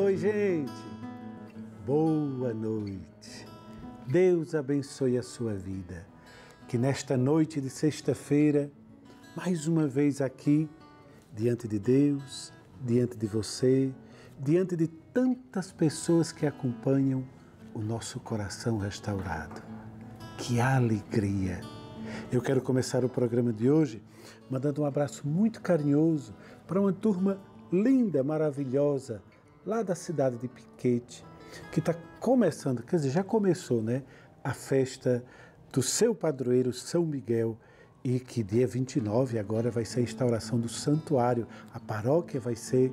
Oi, gente. Boa noite. Deus abençoe a sua vida. Que nesta noite de sexta-feira, mais uma vez aqui, diante de Deus, diante de você, diante de tantas pessoas que acompanham o nosso coração restaurado. Que alegria! Eu quero começar o programa de hoje mandando um abraço muito carinhoso para uma turma linda, maravilhosa, lá da cidade de Piquete, que está começando, quer dizer, já começou, né? A festa do seu padroeiro São Miguel e que dia 29 agora vai ser a instauração do santuário. A paróquia vai ser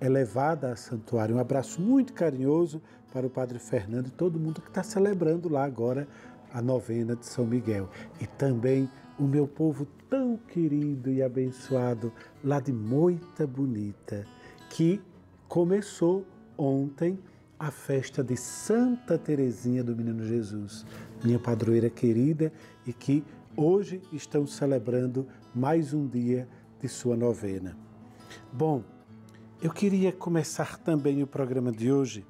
elevada a santuário. Um abraço muito carinhoso para o Padre Fernando e todo mundo que está celebrando lá agora a novena de São Miguel. E também o meu povo tão querido e abençoado lá de Moita Bonita, que começou ontem a festa de Santa Teresinha do Menino Jesus, minha padroeira querida e que hoje estão celebrando mais um dia de sua novena. Bom, eu queria começar também o programa de hoje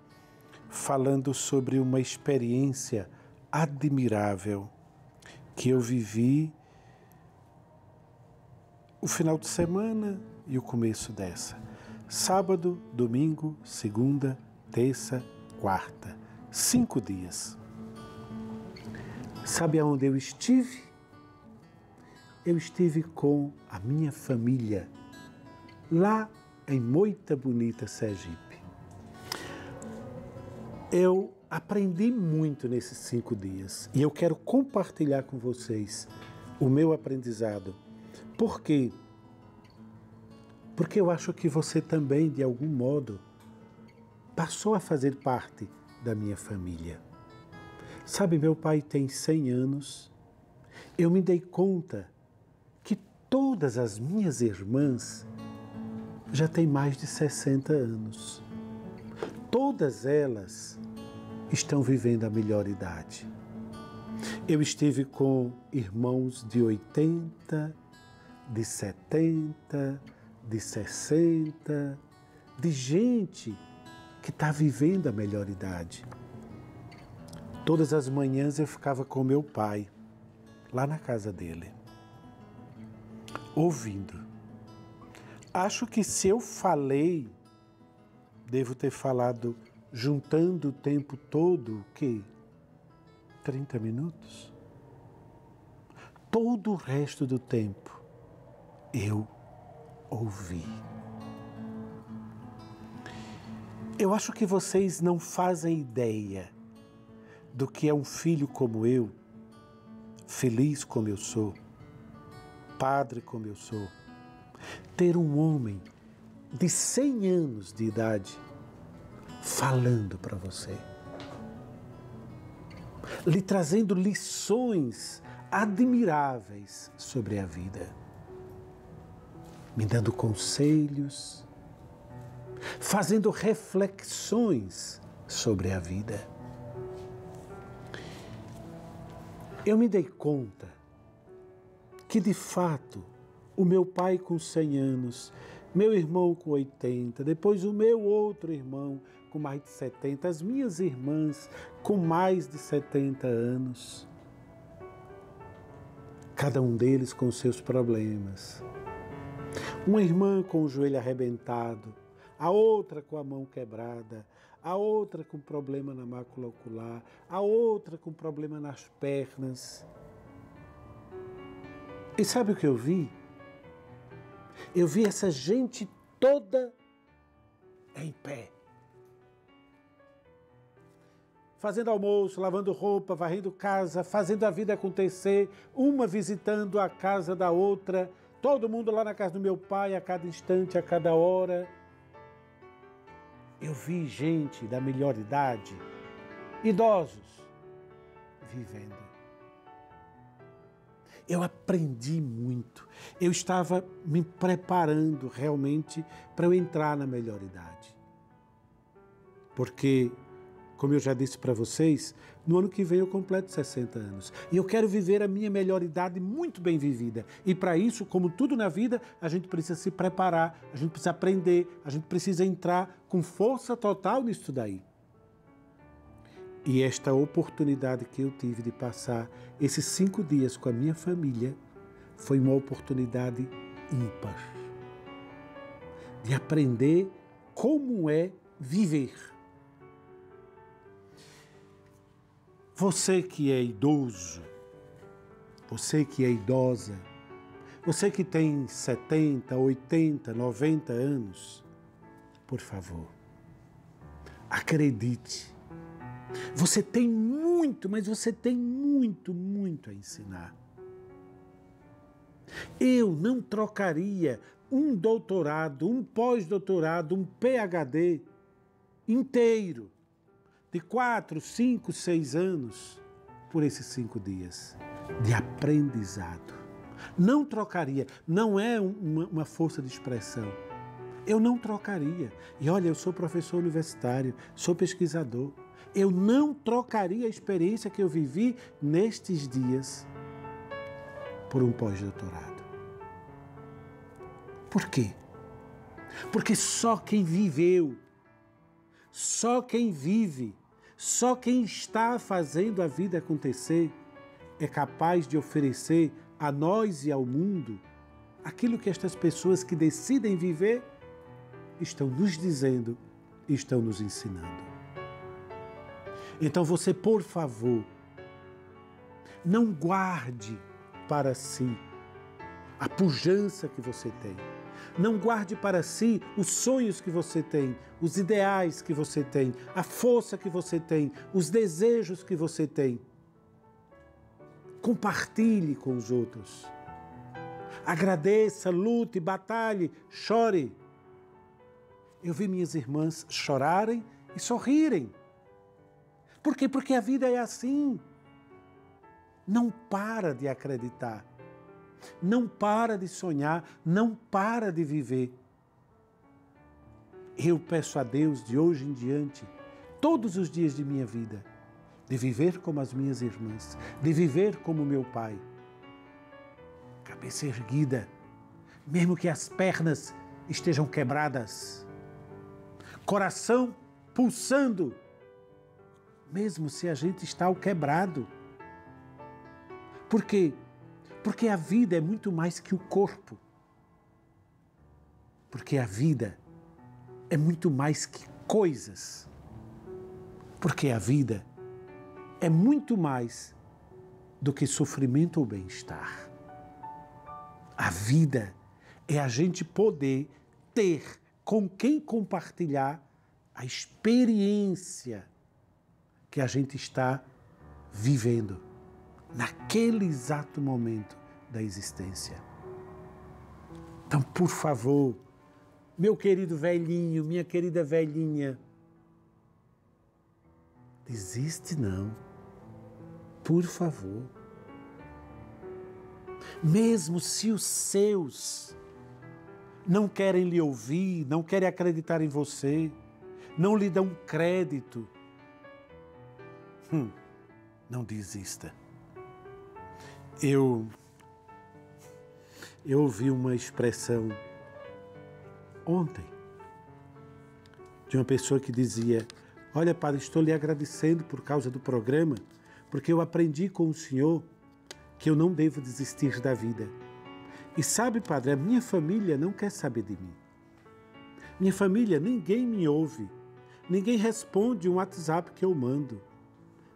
falando sobre uma experiência admirável que eu vivi o final de semana e o começo dessa. Sábado, domingo, segunda, terça, quarta. Cinco dias. Sabe aonde eu estive? Eu estive com a minha família, lá em Moita Bonita, Sergipe. Eu aprendi muito nesses cinco dias e eu quero compartilhar com vocês o meu aprendizado. Por quê? Porque eu acho que você também, de algum modo, passou a fazer parte da minha família. Sabe, meu pai tem 100 anos. Eu me dei conta que todas as minhas irmãs já têm mais de 60 anos. Todas elas estão vivendo a melhor idade. Eu estive com irmãos de 80, de 70, de 60, de gente que está vivendo a melhor idade. Todas as manhãs eu ficava com meu pai, lá na casa dele, ouvindo. Acho que se eu falei, devo ter falado juntando o tempo todo, o quê? 30 minutos? Todo o resto do tempo eu ouvi. Eu acho que vocês não fazem ideia do que é um filho como eu, feliz como eu sou, padre como eu sou, ter um homem de 100 anos de idade falando para você, lhe trazendo lições admiráveis sobre a vida, me dando conselhos, fazendo reflexões sobre a vida. Eu me dei conta que, de fato, o meu pai com 100 anos, meu irmão com 80, depois o meu outro irmão com mais de 70, as minhas irmãs com mais de 70 anos. Cada um deles com seus problemas. Uma irmã com o joelho arrebentado, a outra com a mão quebrada, a outra com problema na mácula ocular, a outra com problema nas pernas. E sabe o que eu vi? Eu vi essa gente toda em pé fazendo almoço, lavando roupa, varrendo casa, fazendo a vida acontecer, uma visitando a casa da outra, todo mundo lá na casa do meu pai a cada instante, a cada hora. Eu vi gente da melhor idade, idosos, vivendo. Eu aprendi muito. Eu estava me preparando realmente para eu entrar na melhor idade. Porque como eu já disse para vocês, no ano que vem eu completo 60 anos. E eu quero viver a minha melhor idade muito bem vivida. E para isso, como tudo na vida, a gente precisa se preparar, a gente precisa aprender, a gente precisa entrar com força total nisso daí. E esta oportunidade que eu tive de passar esses cinco dias com a minha família foi uma oportunidade ímpar de aprender como é viver. Você que é idoso, você que é idosa, você que tem 70, 80, 90 anos, por favor, acredite. Você tem muito, mas você tem muito, muito a ensinar. Eu não trocaria um doutorado, um pós-doutorado, um PhD inteiro, de quatro, cinco, seis anos, por esses cinco dias de aprendizado. Não trocaria, não é uma, uma força de expressão. Eu não trocaria. E olha, eu sou professor universitário, sou pesquisador. Eu não trocaria a experiência que eu vivi nestes dias por um pós-doutorado. Por quê? Porque só quem viveu, só quem vive, só quem está fazendo a vida acontecer é capaz de oferecer a nós e ao mundo aquilo que estas pessoas que decidem viver estão nos dizendo estão nos ensinando. Então você, por favor, não guarde para si a pujança que você tem não guarde para si os sonhos que você tem, os ideais que você tem, a força que você tem, os desejos que você tem. Compartilhe com os outros. Agradeça, lute, batalhe, chore. Eu vi minhas irmãs chorarem e sorrirem. Por quê? Porque a vida é assim. Não para de acreditar não para de sonhar, não para de viver. Eu peço a Deus de hoje em diante, todos os dias de minha vida, de viver como as minhas irmãs, de viver como meu pai. Cabeça erguida, mesmo que as pernas estejam quebradas, coração pulsando, mesmo se a gente está ao quebrado. Porque porque a vida é muito mais que o corpo. Porque a vida é muito mais que coisas. Porque a vida é muito mais do que sofrimento ou bem-estar. A vida é a gente poder ter com quem compartilhar a experiência que a gente está vivendo naquele exato momento da existência. Então, por favor, meu querido velhinho, minha querida velhinha, desiste não. Por favor. Mesmo se os seus não querem lhe ouvir, não querem acreditar em você, não lhe dão crédito, hum, não desista. Eu eu ouvi uma expressão ontem de uma pessoa que dizia: Olha, Padre, estou lhe agradecendo por causa do programa, porque eu aprendi com o Senhor que eu não devo desistir da vida. E sabe, Padre, a minha família não quer saber de mim. Minha família, ninguém me ouve, ninguém responde um WhatsApp que eu mando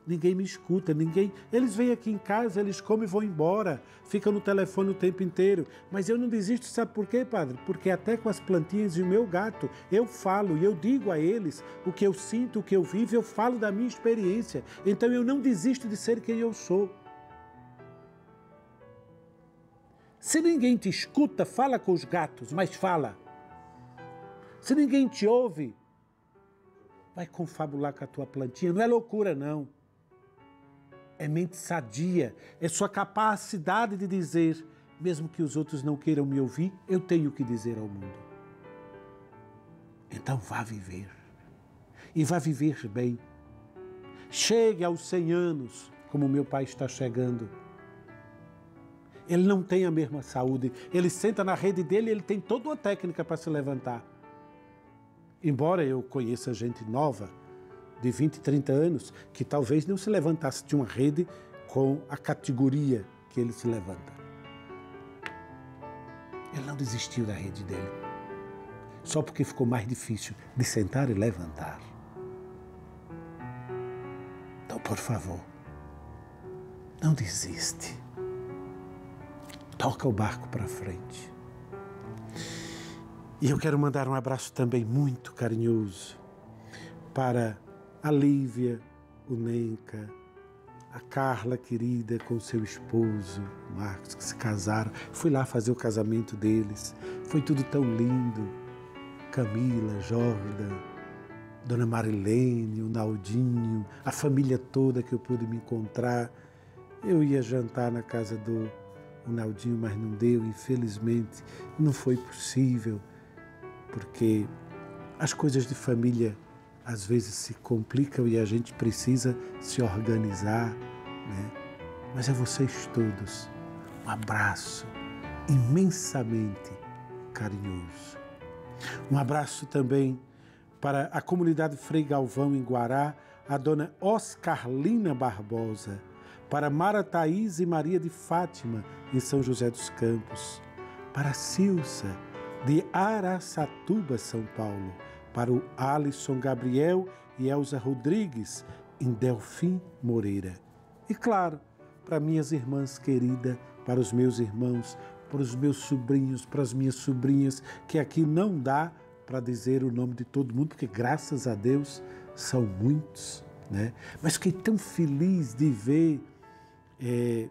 ninguém me escuta, ninguém. Eles vêm aqui em casa, eles comem e vão embora, ficam no telefone o tempo inteiro. Mas eu não desisto, sabe por quê, padre? Porque até com as plantinhas e o meu gato, eu falo e eu digo a eles o que eu sinto, o que eu vivo, eu falo da minha experiência. Então eu não desisto de ser quem eu sou. Se ninguém te escuta, fala com os gatos, mas fala. Se ninguém te ouve, vai confabular com a tua plantinha. Não é loucura, não é mente sadia, é sua capacidade de dizer, mesmo que os outros não queiram me ouvir, eu tenho que dizer ao mundo. Então vá viver. E vá viver bem. chegue aos 100 anos, como meu pai está chegando. Ele não tem a mesma saúde. Ele senta na rede dele, ele tem toda uma técnica para se levantar. Embora eu conheça gente nova, de 20, 30 anos, que talvez não se levantasse de uma rede com a categoria que ele se levanta. Ele não desistiu da rede dele, só porque ficou mais difícil de sentar e levantar. Então, por favor, não desiste. Toca o barco para frente. E eu quero mandar um abraço também muito carinhoso para a Lívia, o Nenca, a Carla querida com seu esposo, Marcos, que se casaram. Fui lá fazer o casamento deles. Foi tudo tão lindo. Camila, Jordan, Dona Marilene, o Naldinho, a família toda que eu pude me encontrar. Eu ia jantar na casa do Naldinho, mas não deu, infelizmente. Não foi possível porque as coisas de família às vezes se complicam e a gente precisa se organizar, né? Mas a vocês todos, um abraço imensamente carinhoso. Um abraço também para a comunidade Frei Galvão em Guará, a dona Oscarlina Barbosa, para Mara Thaís e Maria de Fátima em São José dos Campos, para Silsa, de Araçatuba, São Paulo, para o Alisson Gabriel e Elza Rodrigues, em Delfim Moreira. E claro, para minhas irmãs queridas, para os meus irmãos, para os meus sobrinhos, para as minhas sobrinhas, que aqui não dá para dizer o nome de todo mundo, porque graças a Deus são muitos, né? Mas fiquei tão feliz de ver é,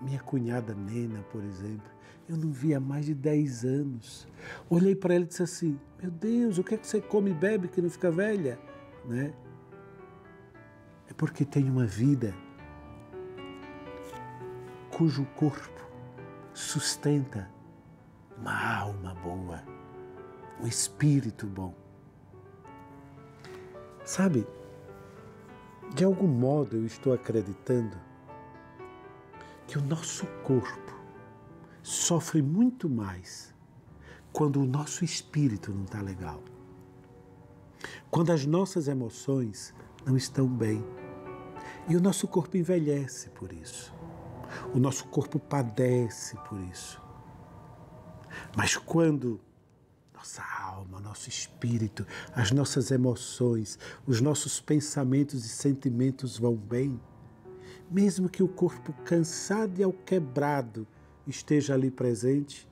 minha cunhada Nena, por exemplo, eu não via há mais de 10 anos. Olhei para ela e disse assim: Meu Deus, o que é que você come e bebe que não fica velha? Né? É porque tem uma vida cujo corpo sustenta uma alma boa, um espírito bom. Sabe, de algum modo eu estou acreditando que o nosso corpo sofre muito mais quando o nosso espírito não está legal. Quando as nossas emoções não estão bem. E o nosso corpo envelhece por isso. O nosso corpo padece por isso. Mas quando nossa alma, nosso espírito, as nossas emoções, os nossos pensamentos e sentimentos vão bem, mesmo que o corpo cansado e ao quebrado esteja ali presente,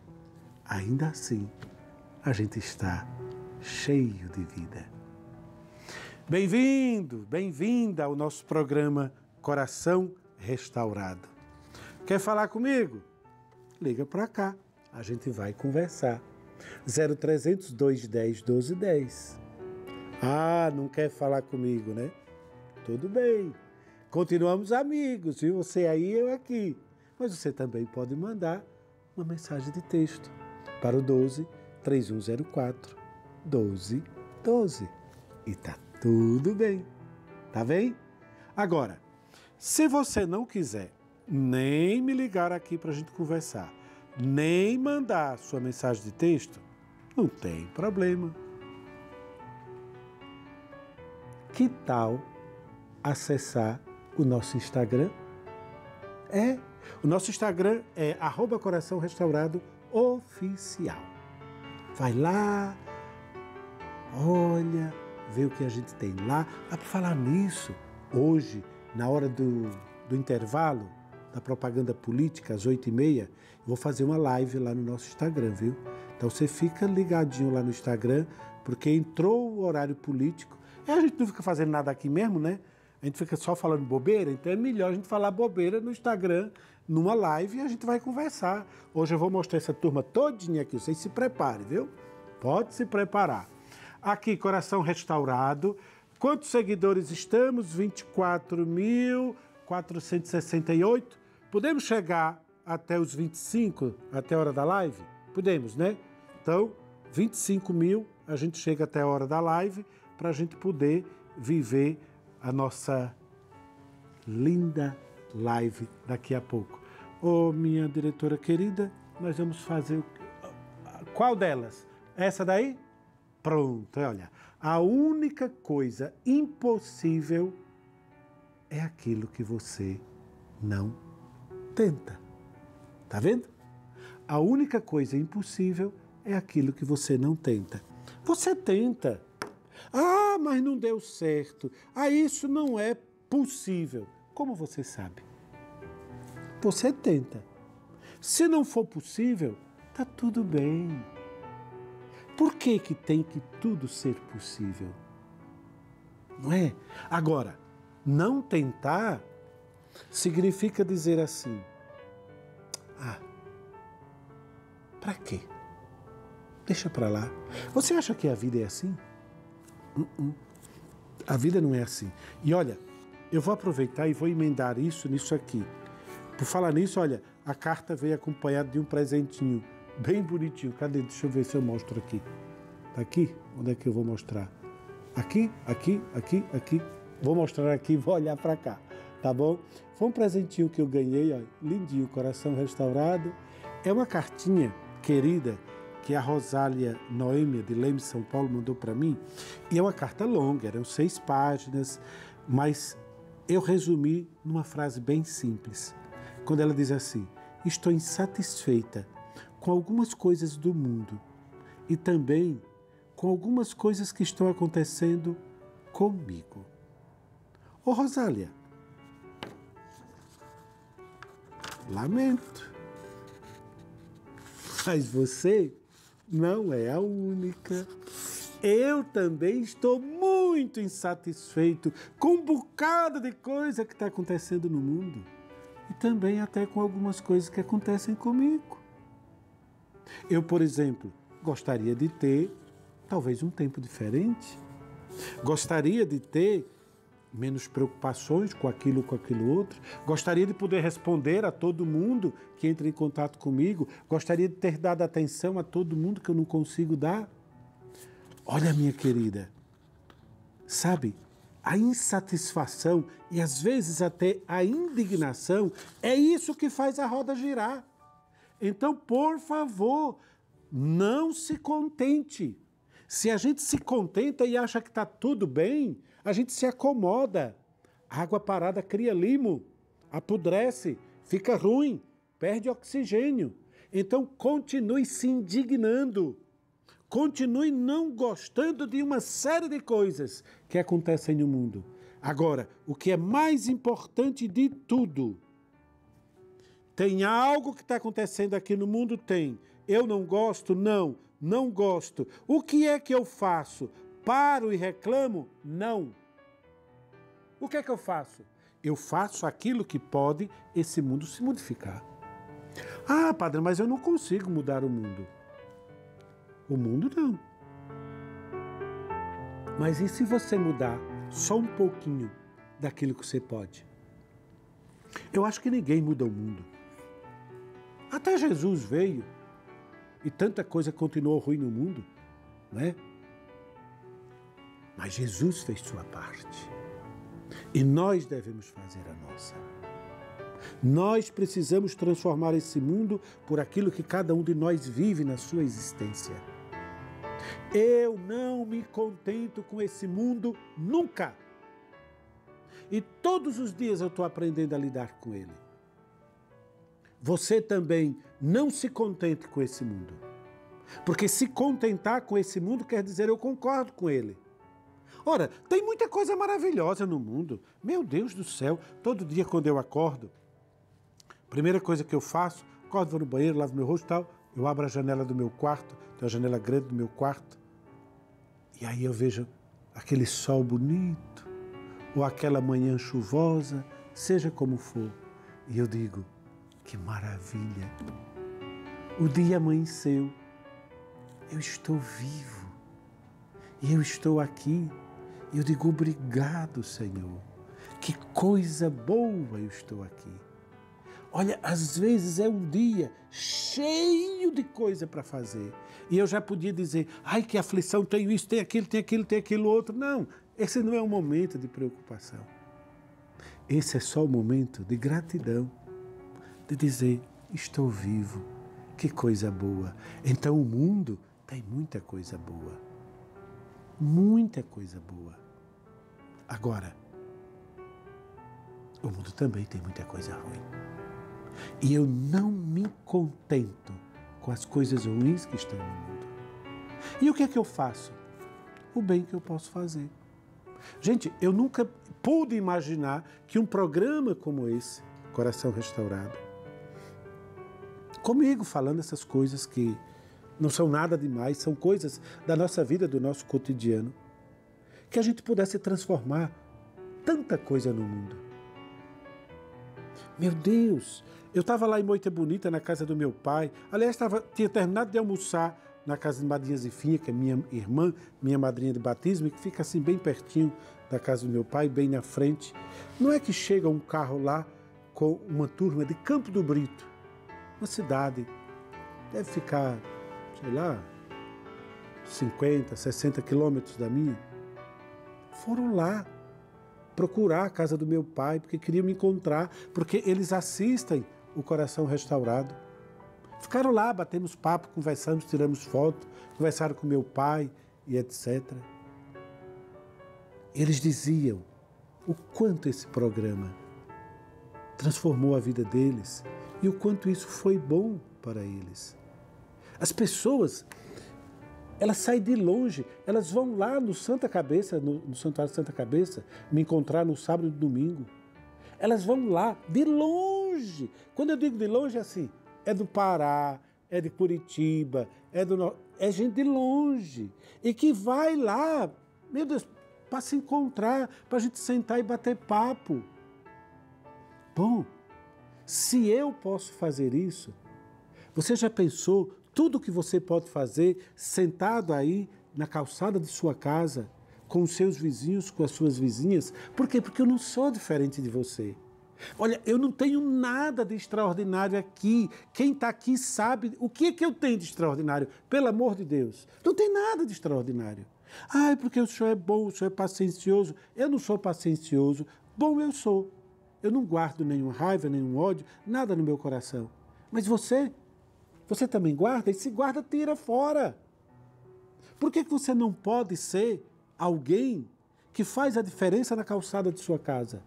ainda assim a gente está cheio de vida. Bem-vindo, bem-vinda ao nosso programa Coração Restaurado. Quer falar comigo? Liga para cá, a gente vai conversar. 0300 210 1210. Ah, não quer falar comigo, né? Tudo bem. Continuamos amigos, viu? Você aí, eu aqui mas você também pode mandar uma mensagem de texto para o 12 3104 12 12 e tá tudo bem. Tá bem? Agora, se você não quiser nem me ligar aqui para a gente conversar, nem mandar sua mensagem de texto, não tem problema. Que tal acessar o nosso Instagram? É o nosso Instagram é arroba Coração Restaurado Oficial. Vai lá, olha, vê o que a gente tem lá. Ah, para falar nisso, hoje, na hora do, do intervalo da propaganda política, às oito e meia, vou fazer uma live lá no nosso Instagram, viu? Então você fica ligadinho lá no Instagram, porque entrou o horário político. E a gente não fica fazendo nada aqui mesmo, né? A gente fica só falando bobeira, então é melhor a gente falar bobeira no Instagram numa live e a gente vai conversar. Hoje eu vou mostrar essa turma todinha aqui, vocês se preparem, viu? Pode se preparar. Aqui, Coração Restaurado. Quantos seguidores estamos? 24.468. Podemos chegar até os 25, até a hora da live? Podemos, né? Então, 25 mil, a gente chega até a hora da live para a gente poder viver a nossa linda live daqui a pouco. Ô, oh, minha diretora querida, nós vamos fazer. Qual delas? Essa daí? Pronto, olha. A única coisa impossível é aquilo que você não tenta. Tá vendo? A única coisa impossível é aquilo que você não tenta. Você tenta. Ah, mas não deu certo. Ah, isso não é possível. Como você sabe? Você tenta. Se não for possível, tá tudo bem. Por que que tem que tudo ser possível? Não é? Agora, não tentar significa dizer assim: Ah, para quê? Deixa para lá. Você acha que a vida é assim? Uh -uh. A vida não é assim. E olha, eu vou aproveitar e vou emendar isso nisso aqui. Por falar nisso, olha, a carta veio acompanhada de um presentinho bem bonitinho. Cadê? Deixa eu ver se eu mostro aqui. Tá aqui? Onde é que eu vou mostrar? Aqui, aqui, aqui, aqui. Vou mostrar aqui, vou olhar para cá, tá bom? Foi um presentinho que eu ganhei, ó, lindinho, coração restaurado. É uma cartinha querida que a Rosália Noêmia, de Leme, São Paulo, mandou para mim. E é uma carta longa, eram seis páginas, mas eu resumi numa frase bem simples. Quando ela diz assim: Estou insatisfeita com algumas coisas do mundo e também com algumas coisas que estão acontecendo comigo. Ô Rosália, lamento, mas você não é a única. Eu também estou muito insatisfeito com um bocado de coisa que está acontecendo no mundo e também até com algumas coisas que acontecem comigo. Eu, por exemplo, gostaria de ter talvez um tempo diferente. Gostaria de ter menos preocupações com aquilo com aquilo outro. Gostaria de poder responder a todo mundo que entra em contato comigo. Gostaria de ter dado atenção a todo mundo que eu não consigo dar. Olha, minha querida, sabe, a insatisfação e às vezes até a indignação é isso que faz a roda girar. Então, por favor, não se contente. Se a gente se contenta e acha que está tudo bem, a gente se acomoda. A água parada cria limo, apodrece, fica ruim, perde oxigênio. Então continue se indignando. Continue não gostando de uma série de coisas que acontecem no mundo. Agora, o que é mais importante de tudo, tem algo que está acontecendo aqui no mundo? Tem. Eu não gosto? Não, não gosto. O que é que eu faço? Paro e reclamo? Não. O que é que eu faço? Eu faço aquilo que pode esse mundo se modificar. Ah, padre, mas eu não consigo mudar o mundo. O mundo não. Mas e se você mudar só um pouquinho daquilo que você pode? Eu acho que ninguém muda o mundo. Até Jesus veio e tanta coisa continuou ruim no mundo, né? Mas Jesus fez sua parte. E nós devemos fazer a nossa. Nós precisamos transformar esse mundo por aquilo que cada um de nós vive na sua existência. Eu não me contento com esse mundo nunca. E todos os dias eu estou aprendendo a lidar com ele. Você também não se contente com esse mundo. Porque se contentar com esse mundo quer dizer eu concordo com ele. Ora, tem muita coisa maravilhosa no mundo. Meu Deus do céu, todo dia quando eu acordo, primeira coisa que eu faço, acordo, vou no banheiro, lavo meu rosto e tal, eu abro a janela do meu quarto, tem uma janela grande do meu quarto, e aí eu vejo aquele sol bonito, ou aquela manhã chuvosa, seja como for, e eu digo, que maravilha! O dia amanheceu, eu estou vivo, eu estou aqui eu digo obrigado, Senhor. Que coisa boa eu estou aqui. Olha, às vezes é um dia cheio de coisa para fazer. E eu já podia dizer, ai, que aflição, tenho isso, tem aquilo, tem aquilo, tem aquilo outro. Não, Esse não é um momento de preocupação. Esse é só o momento de gratidão, de dizer: estou vivo, que coisa boa. Então o mundo tem muita coisa boa. Muita coisa boa. Agora, o mundo também tem muita coisa ruim. E eu não me contento com as coisas ruins que estão no mundo. E o que é que eu faço? O bem que eu posso fazer. Gente, eu nunca pude imaginar que um programa como esse, Coração Restaurado, comigo falando essas coisas que não são nada demais, são coisas da nossa vida, do nosso cotidiano, que a gente pudesse transformar tanta coisa no mundo. Meu Deus, eu estava lá em Moita Bonita, na casa do meu pai. Aliás, tava, tinha terminado de almoçar na casa de Madrinha Zifinha, que é minha irmã, minha madrinha de batismo, que fica assim bem pertinho da casa do meu pai, bem na frente. Não é que chega um carro lá com uma turma de Campo do Brito, uma cidade, deve ficar, sei lá, 50, 60 quilômetros da minha. Foram lá procurar a casa do meu pai, porque queriam me encontrar, porque eles assistem o coração restaurado. Ficaram lá, batemos papo, conversamos, tiramos foto, conversaram com meu pai e etc. Eles diziam o quanto esse programa transformou a vida deles e o quanto isso foi bom para eles. As pessoas, elas saem de longe, elas vão lá no Santa Cabeça, no, no Santuário Santa Cabeça, me encontrar no sábado e domingo. Elas vão lá, de longe. Quando eu digo de longe, é assim, é do Pará, é de Curitiba, é do é gente de longe e que vai lá, meu Deus, para se encontrar, para a gente sentar e bater papo. Bom, se eu posso fazer isso, você já pensou tudo que você pode fazer sentado aí na calçada de sua casa, com os seus vizinhos, com as suas vizinhas? Por quê? Porque eu não sou diferente de você. Olha, eu não tenho nada de extraordinário aqui. Quem está aqui sabe o que, é que eu tenho de extraordinário. Pelo amor de Deus. Não tem nada de extraordinário. É porque o senhor é bom, o senhor é paciencioso. Eu não sou paciencioso. Bom, eu sou. Eu não guardo nenhuma raiva, nenhum ódio, nada no meu coração. Mas você, você também guarda? E se guarda, tira fora. Por que, você não pode ser alguém que faz a diferença na calçada de sua casa?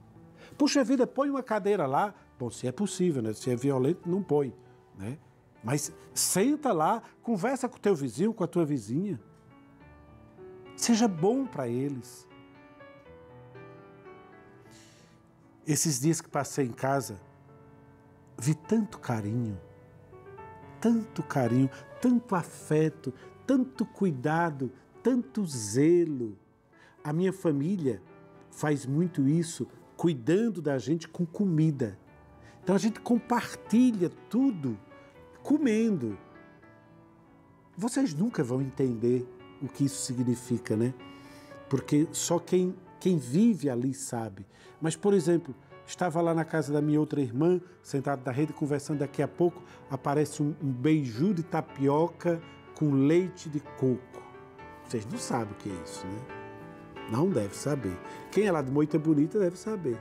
Puxa vida, põe uma cadeira lá. Bom, se é possível, né? Se é violento, não põe, né? Mas senta lá, conversa com o teu vizinho, com a tua vizinha. Seja bom para eles. Esses dias que passei em casa, vi tanto carinho, tanto carinho, tanto afeto, tanto cuidado, tanto zelo. A minha família faz muito isso cuidando da gente com comida. Então a gente compartilha tudo comendo. Vocês nunca vão entender o que isso significa, né? Porque só quem, quem vive ali sabe. Mas, por exemplo, estava lá na casa da minha outra irmã, sentado na rede, conversando. Daqui a pouco aparece um, um beiju de tapioca com leite de coco. Vocês não sabem o que é isso, né? Não deve saber. Quem é lá de Moita Bonita deve saber.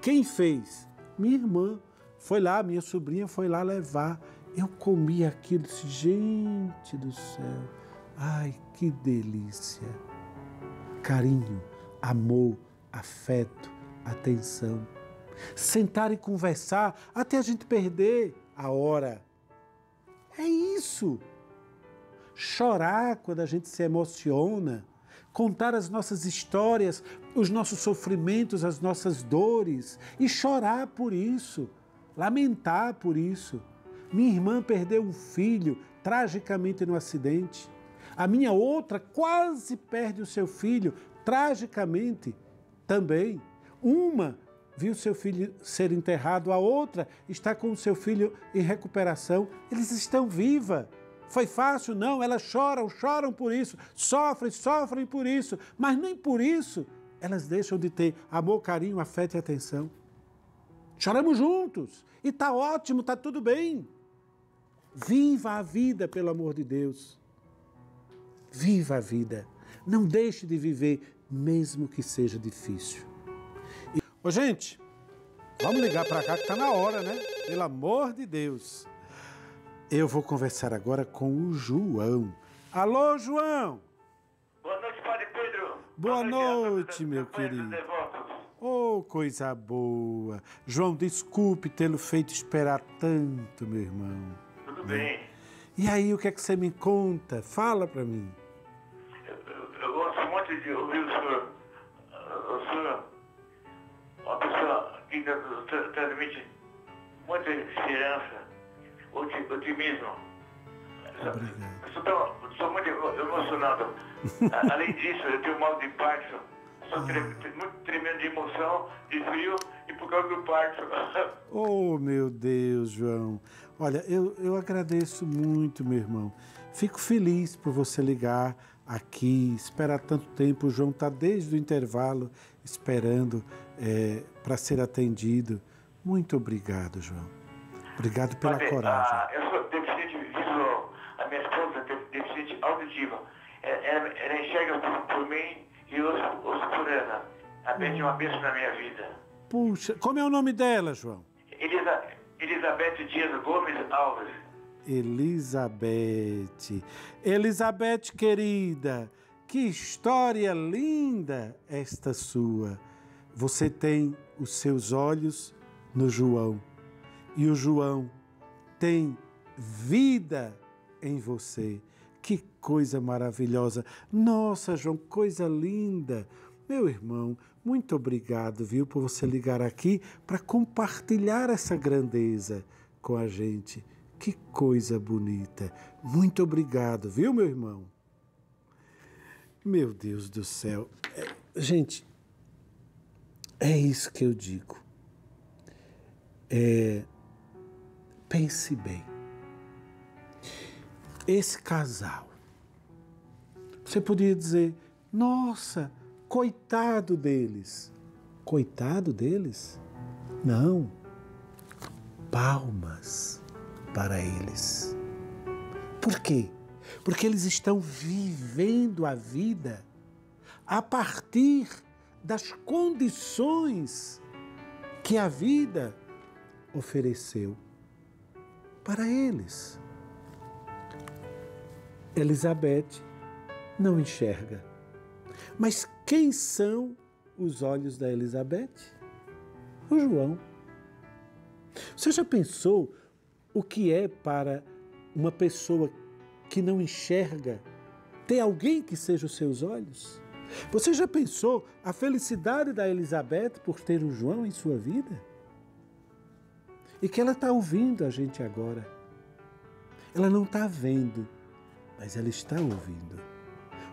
Quem fez? Minha irmã. Foi lá, minha sobrinha foi lá levar. Eu comi aquilo, disse, gente do céu, ai que delícia. Carinho, amor, afeto, atenção. Sentar e conversar até a gente perder a hora. É isso. Chorar quando a gente se emociona contar as nossas histórias, os nossos sofrimentos, as nossas dores e chorar por isso, lamentar por isso. Minha irmã perdeu um filho tragicamente no acidente. A minha outra quase perde o seu filho tragicamente também. Uma viu seu filho ser enterrado, a outra está com seu filho em recuperação. Eles estão vivas. Foi fácil? Não, elas choram, choram por isso, sofrem, sofrem por isso, mas nem por isso elas deixam de ter amor, carinho, afeto e atenção. Choramos juntos e está ótimo, está tudo bem. Viva a vida, pelo amor de Deus. Viva a vida. Não deixe de viver, mesmo que seja difícil. Ô, gente, vamos ligar para cá que está na hora, né? Pelo amor de Deus. Eu vou conversar agora com o João. Alô, João! Boa noite, Padre Pedro. Boa, Boa noite, meu querido. Oh, coisa boa. João, desculpe tê-lo feito esperar tanto, meu irmão. Tudo né? bem. E aí, o que é que você me conta? Fala para mim. Eu, eu, eu, gosto muito de ouvir o senhor. O senhor, pessoa que transmite muita esperança, otimismo. Obrigado. Estou, estou muito emocionado. Além disso, eu tenho mal de Parkinson. Estou ah. muito tremendo de emoção, de frio e por causa do parto. Oh, meu Deus, João. Olha, eu, eu agradeço muito, meu irmão. Fico feliz por você ligar aqui, esperar tanto tempo. O João está desde o intervalo esperando é, para ser atendido. Muito obrigado, João. Obrigado pela Padre, coragem. Ah, eu sou deficiente visual. A minha esposa é deficiente auditiva. Ela, ela enxerga por, por mim e ouço, ouço por ela. A é uma bênção na minha vida. Puxa, como é o nome dela, João? Elisa, Elizabeth Dias Gomes Alves. Elizabeth. Elizabeth, querida, que história linda esta sua. Você tem os seus olhos no João e o João tem vida em você. Que coisa maravilhosa! Nossa, João, coisa linda! Meu irmão, muito obrigado, viu, por você ligar aqui para compartilhar essa grandeza com a gente. Que coisa bonita! Muito obrigado, viu, meu irmão? Meu Deus do céu. É, gente, é isso que eu digo. É, pense bem. Esse casal, você podia dizer, nossa, coitado deles. Coitado deles? Não. Palmas para eles. Por quê? Porque eles estão vivendo a vida a partir das condições que a vida ofereceu para eles. Elizabeth não enxerga. Mas quem são os olhos da Elizabeth? O João. Você já pensou o que é para uma pessoa que não enxerga ter alguém que seja os seus olhos? Você já pensou a felicidade da Elizabeth por ter o João em sua vida? E que ela está ouvindo a gente agora. Ela não está vendo, mas ela está ouvindo.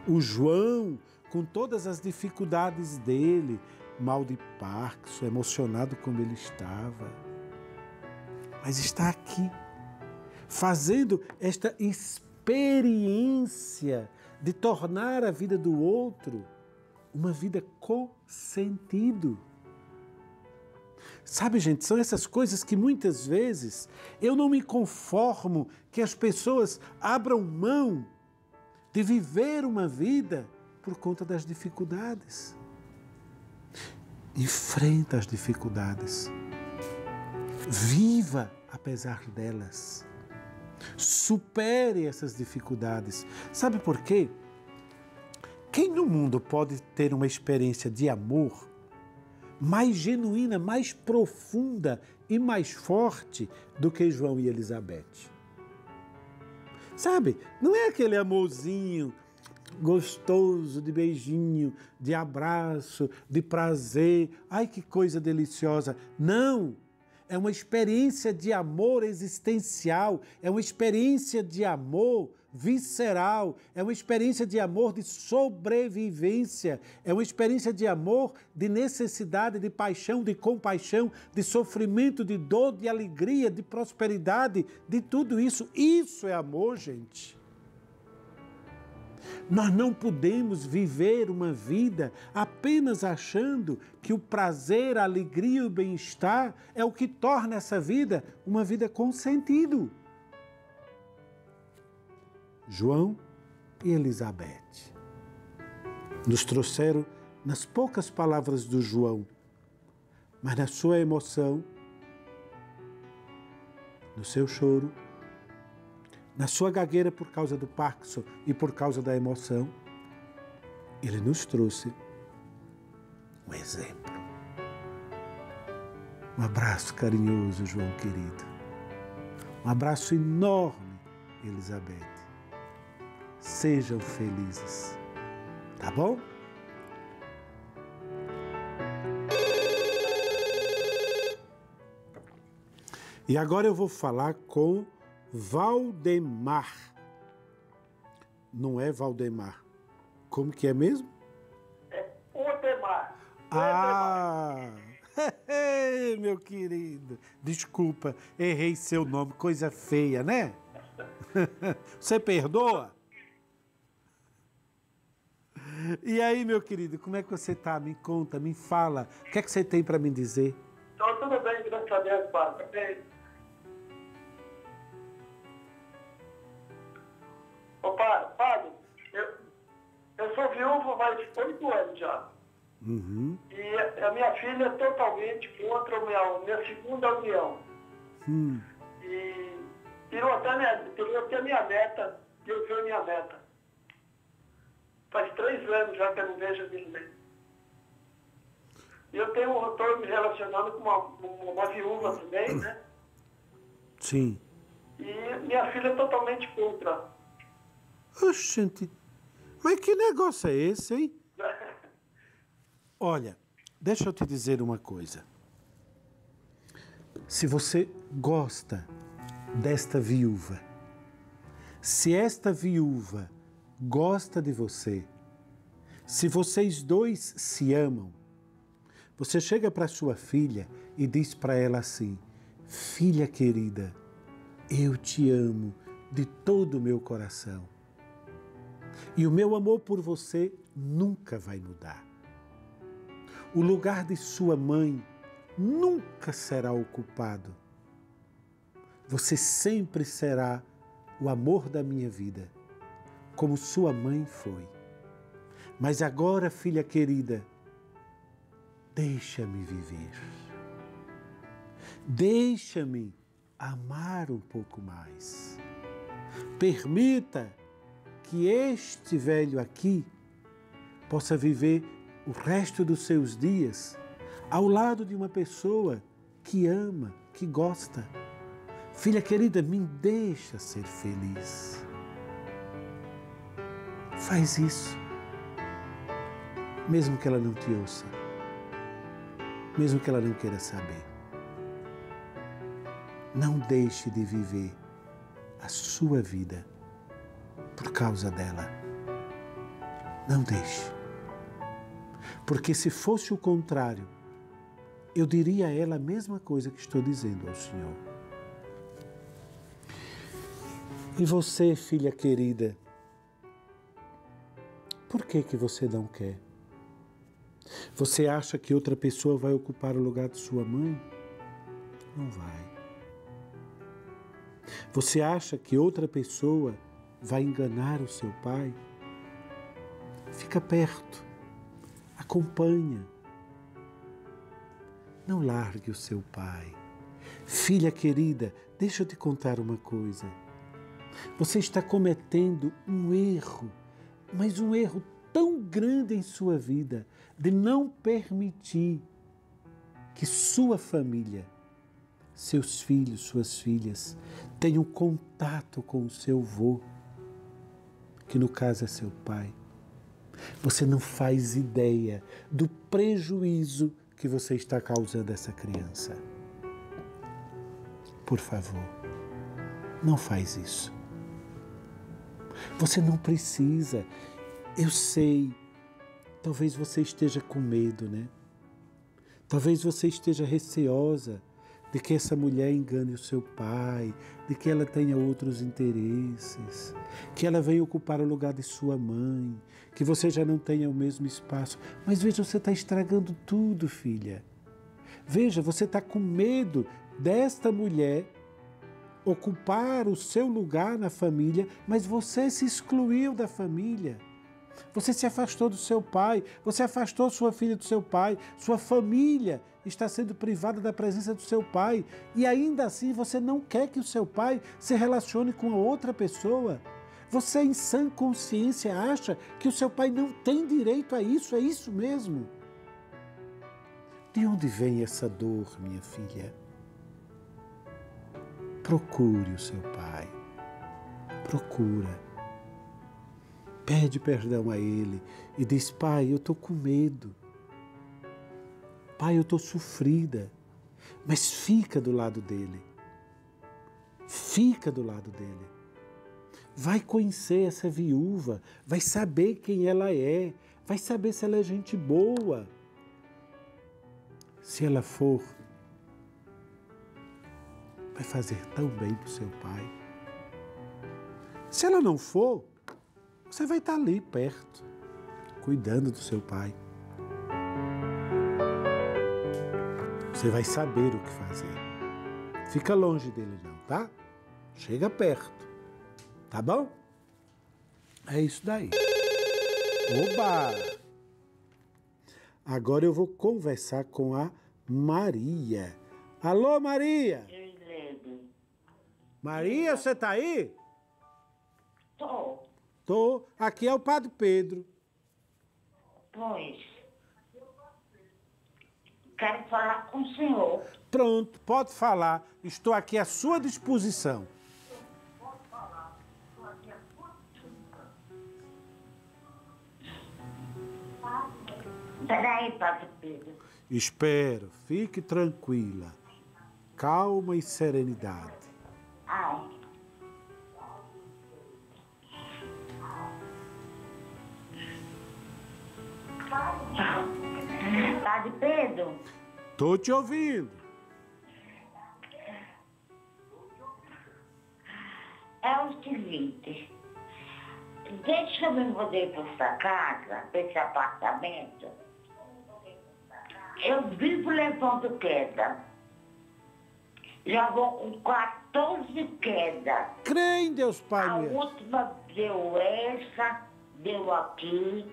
O João, com todas as dificuldades dele, mal de Parkinson, emocionado como ele estava, mas está aqui, fazendo esta experiência de tornar a vida do outro uma vida com sentido. Sabe, gente, são essas coisas que muitas vezes eu não me conformo que as pessoas abram mão de viver uma vida por conta das dificuldades. Enfrenta as dificuldades. Viva apesar delas. Supere essas dificuldades. Sabe por quê? Quem no mundo pode ter uma experiência de amor mais genuína, mais profunda e mais forte do que João e Elizabeth? Sabe, não é aquele amorzinho gostoso de beijinho, de abraço, de prazer. Ai, que coisa deliciosa. Não! É uma experiência de amor existencial, é uma experiência de amor visceral, é uma experiência de amor de sobrevivência, é uma experiência de amor de necessidade, de paixão, de compaixão, de sofrimento, de dor, de alegria, de prosperidade, de tudo isso. Isso é amor, gente. Nós não podemos viver uma vida apenas achando que o prazer, a alegria e o bem-estar é o que torna essa vida uma vida com sentido. João e Elizabeth. nos trouxeram nas poucas palavras do João, mas na sua emoção, no seu choro, na sua gagueira por causa do Parkinson e por causa da emoção, ele nos trouxe um exemplo. Um abraço carinhoso, João querido. Um abraço enorme, Elizabeth. Sejam felizes. Tá bom? E agora eu vou falar com Valdemar. Não é Valdemar. Como que é mesmo? É Odemar. Ah! Meu querido, desculpa, errei seu nome, coisa feia, né? Você perdoa? E aí, meu querido, como é que você tá? Me conta, me fala. O que é que você tem para me dizer? Então, tudo bem, graças a Deus, padre. Padre, eu, eu sou viúvo faz oito anos já. Uhum. E a minha filha é totalmente contra a minha, minha segunda união. Hum. E tirou até, minha, tirou até minha neta, eu vi minha neta. Faz três anos já que eu não vejo a minha neta. E eu tenho, estou me relacionando com uma, uma viúva também, né? Sim. E minha filha é totalmente contra. Oxente, mas que negócio é esse, hein? Olha, deixa eu te dizer uma coisa. Se você gosta desta viúva, se esta viúva gosta de você, se vocês dois se amam, você chega para sua filha e diz para ela assim: Filha querida, eu te amo de todo o meu coração. E o meu amor por você nunca vai mudar. O lugar de sua mãe nunca será ocupado. Você sempre será o amor da minha vida, como sua mãe foi. Mas agora, filha querida, deixa-me viver. Deixa-me amar um pouco mais. Permita que este velho aqui possa viver o resto dos seus dias ao lado de uma pessoa que ama, que gosta. Filha querida, me deixa ser feliz. Faz isso, mesmo que ela não te ouça, mesmo que ela não queira saber. Não deixe de viver a sua vida por causa dela. Não deixe. Porque se fosse o contrário, eu diria a ela a mesma coisa que estou dizendo ao Senhor. E você, filha querida, por que que você não quer? Você acha que outra pessoa vai ocupar o lugar de sua mãe? Não vai. Você acha que outra pessoa vai enganar o seu pai? Fica perto, acompanha. Não largue o seu pai. Filha querida, deixa eu te contar uma coisa. Você está cometendo um erro, mas um erro tão grande em sua vida de não permitir que sua família, seus filhos, suas filhas, tenham contato com o seu vô que no caso é seu pai. Você não faz ideia do prejuízo que você está causando a essa criança. Por favor, não faz isso. Você não precisa. Eu sei. Talvez você esteja com medo, né? Talvez você esteja receosa de que essa mulher engane o seu pai, de que ela tenha outros interesses, que ela venha ocupar o lugar de sua mãe, que você já não tenha o mesmo espaço. Mas veja, você está estragando tudo, filha. Veja, você está com medo desta mulher ocupar o seu lugar na família, mas você se excluiu da família. Você se afastou do seu pai, você afastou sua filha do seu pai, sua família está sendo privada da presença do seu pai e ainda assim você não quer que o seu pai se relacione com outra pessoa. Você, em sã consciência, acha que o seu pai não tem direito a isso, é isso mesmo? De onde vem essa dor, minha filha? Procure o seu pai. Procura. Pede perdão a ele e diz: Pai, eu estou com medo. Pai, eu estou sofrida. Mas fica do lado dele. Fica do lado dele. Vai conhecer essa viúva, vai saber quem ela é, vai saber se ela é gente boa. Se ela for, vai fazer tão bem para o seu pai. Se ela não for, você vai estar ali perto, cuidando do seu pai. Você vai saber o que fazer. Fica longe dele não, tá? Chega perto. Tá bom? É isso daí. Oba! Agora eu vou conversar com a Maria. Alô, Maria? Maria, você tá aí? Tô. Tô. Aqui é o Padre Pedro. Pois. Quero falar com o senhor. Pronto, pode falar. Estou aqui à sua disposição. Peraí, Padre Pedro. Espero, fique tranquila. Calma e serenidade. Ai. Padre Pedro, Tô te ouvindo. é o seguinte. Desde que eu me mudei para essa casa, para esse apartamento, eu vivo levando queda. Já vou com 14 quedas. Crê em Deus Pai A mesmo. última deu essa, deu aqui.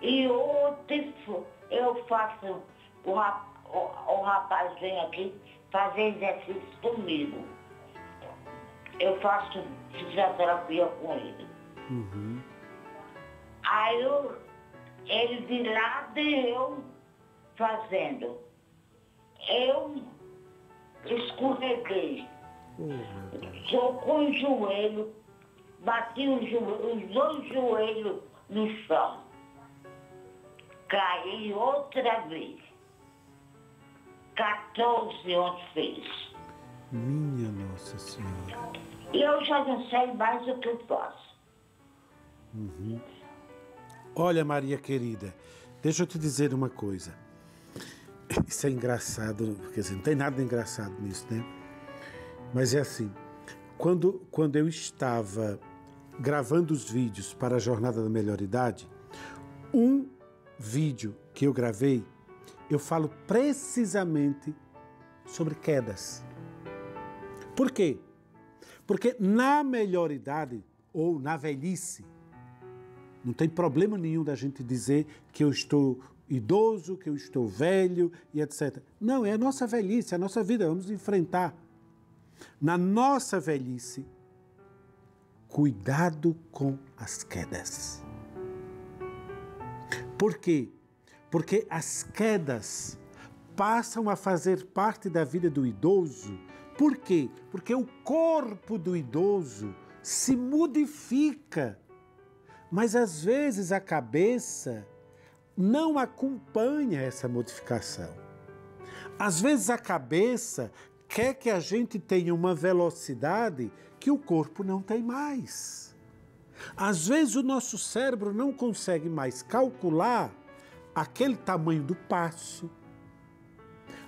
E ontem fo- eu faço, o, o, o rapazinho aqui fazer exercício comigo. Eu faço fisioterapia com ele. Uhum. Aí eu, ele de e eu fazendo. Eu escorreguei. Sou com o joelho, bati o joelho, os dois joelhos no chão. Caí outra vez. 14 ontem fez. Minha Nossa Senhora. Eu já não sei mais o que eu faço. Olha, Maria querida, deixa eu te dizer uma coisa. Isso é engraçado, quer dizer, não tem nada de engraçado nisso, né? Mas é assim, quando, quando eu estava gravando os vídeos para a Jornada da Melhor Idade, um vídeo que eu gravei, eu falo precisamente sobre quedas. Por quê? Porque na melhor idade ou na velhice, não tem problema nenhum da gente dizer que eu estou idoso, que eu estou velho e etc. Não, é a nossa velhice, é a nossa vida, vamos enfrentar. Na nossa velhice, cuidado com as quedas. Por quê? Porque as quedas passam a fazer parte da vida do idoso. Por quê? Porque o corpo do idoso se modifica mas às vezes a cabeça não acompanha essa modificação. Às vezes a cabeça quer que a gente tenha uma velocidade que o corpo não tem mais. Às vezes o nosso cérebro não consegue mais calcular aquele tamanho do passo,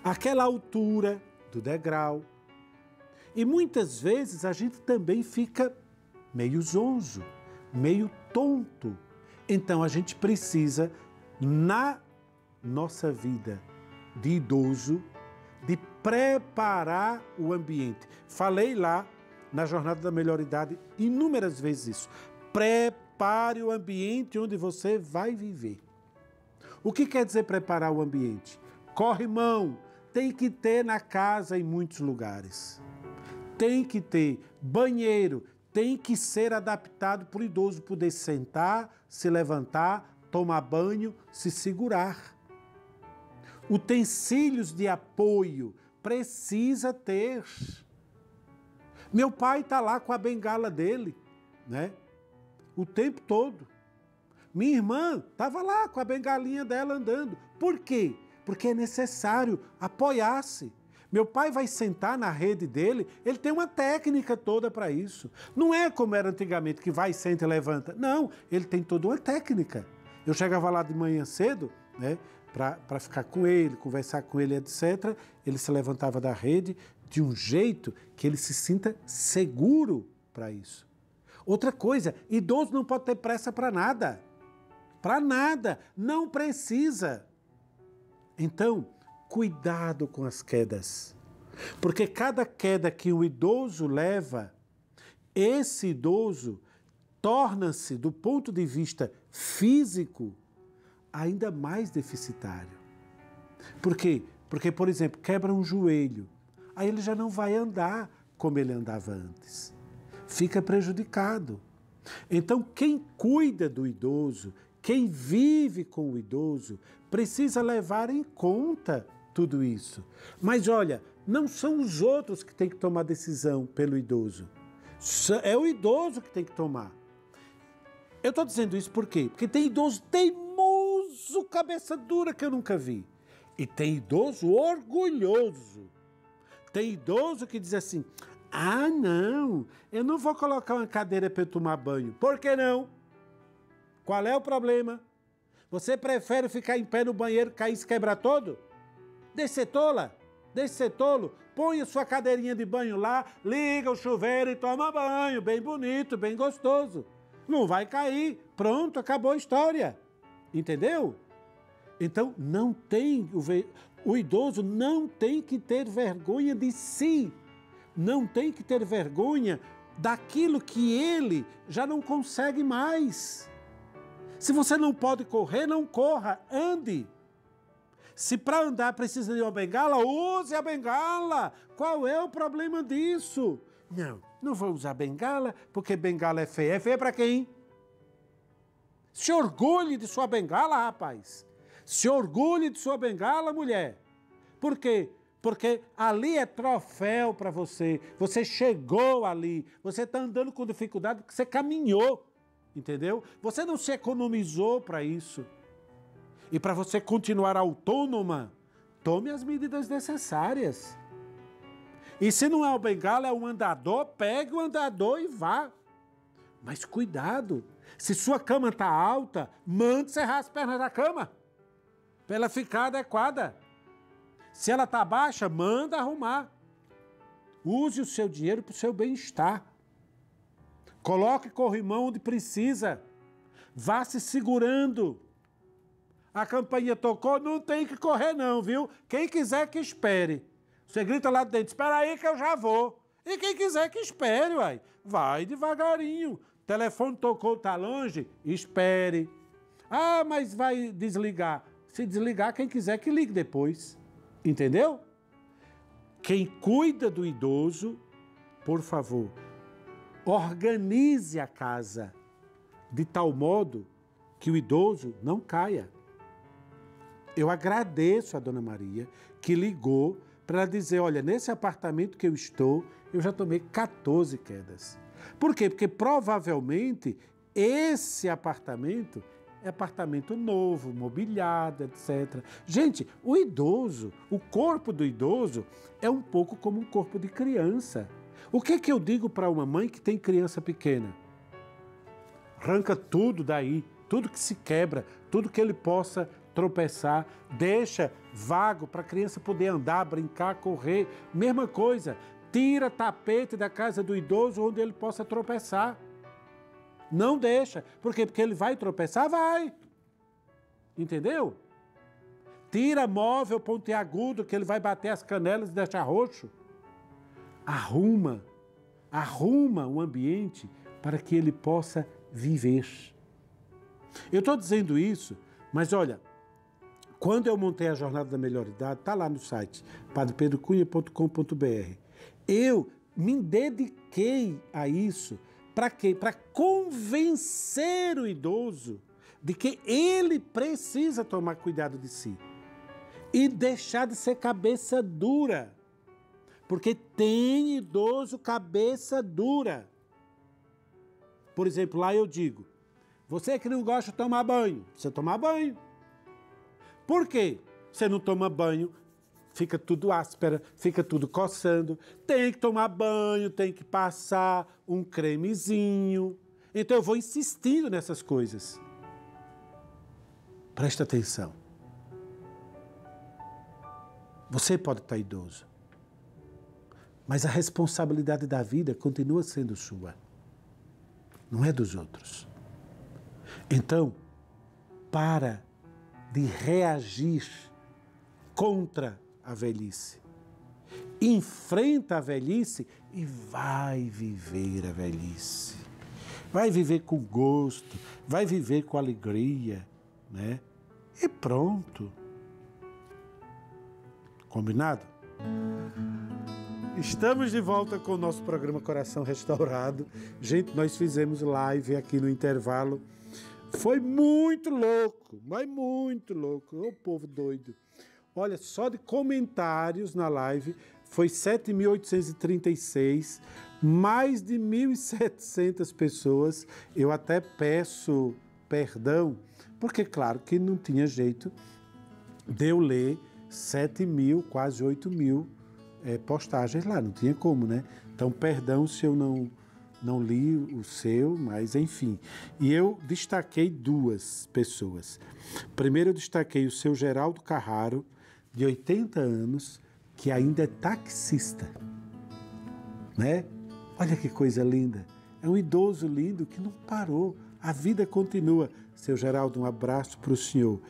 aquela altura do degrau. E muitas vezes a gente também fica meio zonzo, meio tonto. Então a gente precisa, na nossa vida de idoso, de preparar o ambiente. Falei lá na Jornada da Melhor Idade inúmeras vezes isso. Prepare o ambiente onde você vai viver. O que quer dizer preparar o ambiente? Corre mão, tem que ter na casa em muitos lugares. Tem que ter banheiro, tem que ser adaptado para o idoso poder sentar, se levantar, tomar banho, se segurar. Utensílios de apoio precisa ter. Meu pai está lá com a bengala dele, né? O tempo todo. Minha irmã estava lá com a bengalinha dela andando. Por quê? Porque é necessário apoiar-se. Meu pai vai sentar na rede dele, ele tem uma técnica toda para isso. Não é como era antigamente, que vai, senta e levanta. Não, ele tem toda uma técnica. Eu chegava lá de manhã cedo, né, para ficar com ele, conversar com ele, etc. Ele se levantava da rede de um jeito que ele se sinta seguro para isso. Outra coisa, idoso não pode ter pressa para nada. Para nada, não precisa. Então, cuidado com as quedas. Porque cada queda que o idoso leva, esse idoso torna-se, do ponto de vista físico, ainda mais deficitário. Por quê? Porque, por exemplo, quebra um joelho, aí ele já não vai andar como ele andava antes. Fica prejudicado. Então, quem cuida do idoso, quem vive com o idoso, precisa levar em conta tudo isso. Mas olha, não são os outros que têm que tomar decisão pelo idoso. É o idoso que tem que tomar. Eu estou dizendo isso por quê? Porque tem idoso teimoso, cabeça dura que eu nunca vi. E tem idoso orgulhoso. Tem idoso que diz assim: ah, não, eu não vou colocar uma cadeira para eu tomar banho. Por que não? Qual é o problema? Você prefere ficar em pé no banheiro, cair e se quebrar todo? Deixe ser tola, deixe ser tolo. Põe a sua cadeirinha de banho lá, liga o chuveiro e toma banho, bem bonito, bem gostoso. Não vai cair, pronto, acabou a história. Entendeu? Então, não tem, o idoso não tem que ter vergonha de si, não tem que ter vergonha daquilo que ele já não consegue mais. Se você não pode correr, não corra, ande. Se para andar precisa de uma bengala, use a bengala. Qual é o problema disso? Não, não vou usar bengala porque bengala é feia. É feia para quem? Se orgulhe de sua bengala, rapaz. Se orgulhe de sua bengala, mulher. Por quê? Porque ali é troféu para você. Você chegou ali. Você está andando com dificuldade porque você caminhou. Entendeu? Você não se economizou para isso. E para você continuar autônoma, tome as medidas necessárias. E se não é o bengala, é o andador, pegue o andador e vá. Mas cuidado, se sua cama está alta, mande serrar as pernas da cama para ela ficar adequada. Se ela está baixa, manda arrumar. Use o seu dinheiro para o seu bem-estar. Coloque corrimão onde precisa. Vá se segurando. A campainha tocou, não tem que correr não, viu? Quem quiser que espere. Você grita lá dentro, espera aí que eu já vou. E quem quiser que espere, uai. Vai devagarinho. Telefone tocou, tá longe? Espere. Ah, mas vai desligar. Se desligar, quem quiser que ligue depois. Entendeu? Quem cuida do idoso, por favor, Organize a casa de tal modo que o idoso não caia. Eu agradeço a Dona Maria que ligou para dizer: olha, nesse apartamento que eu estou, eu já tomei 14 quedas. Por quê? Porque provavelmente esse apartamento é apartamento novo, mobiliado, etc. Gente, o idoso, o corpo do idoso é um pouco como um corpo de criança. O que, que eu digo para uma mãe que tem criança pequena? Arranca tudo daí, tudo que se quebra, tudo que ele possa tropeçar, deixa vago para a criança poder andar, brincar, correr. Mesma coisa, tira tapete da casa do idoso onde ele possa tropeçar. Não deixa. Por quê? Porque ele vai tropeçar? Vai. Entendeu? Tira móvel pontiagudo que ele vai bater as canelas e deixar roxo. Arruma, arruma um ambiente para que ele possa viver. Eu estou dizendo isso, mas olha, quando eu montei a Jornada da Melhor Idade, está lá no site padrepedrocunha.com.br, eu me dediquei a isso para quê? Para convencer o idoso de que ele precisa tomar cuidado de si e deixar de ser cabeça dura. Porque tem idoso cabeça dura. Por exemplo, lá eu digo: você que não gosta de tomar banho, precisa tomar banho. Por quê? Você não toma banho, fica tudo áspera, fica tudo coçando. Tem que tomar banho, tem que passar um cremezinho. Então eu vou insistindo nessas coisas. Presta atenção. Você pode estar idoso, mas a responsabilidade da vida continua sendo sua, não é dos outros. Então, para de reagir contra a velhice. Enfrenta a velhice e vai viver a velhice. Vai viver com gosto, vai viver com alegria, né? E pronto. Combinado? Estamos de volta com o nosso programa Coração Restaurado. Gente, nós fizemos live aqui no intervalo. Foi muito louco, mas muito louco. O povo doido. Olha, só de comentários na live foi 7.836, mais de 1.700 pessoas. Eu até peço perdão, porque, claro, que não tinha jeito de eu ler 7 mil, quase 8 mil é, postagens lá, não tinha como, né? Então, perdão se eu não, não li o seu, mas enfim. E eu destaquei duas pessoas. Primeiro, eu destaquei o seu Geraldo Carraro, de 80 anos, que ainda é taxista, né? Olha que coisa linda. É um idoso lindo que não parou. A vida continua. Seu Geraldo, um abraço para o senhor.